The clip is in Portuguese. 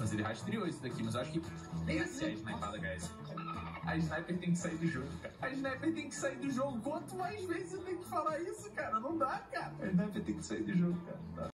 fazer mas ele rastreou isso daqui, mas eu acho que tem a ser snipada, guys. A sniper tem que sair do jogo, cara. A sniper tem que sair do jogo. Quanto mais vezes você tem que falar isso, cara? Não dá, cara. A sniper tem que sair do jogo, cara. Não.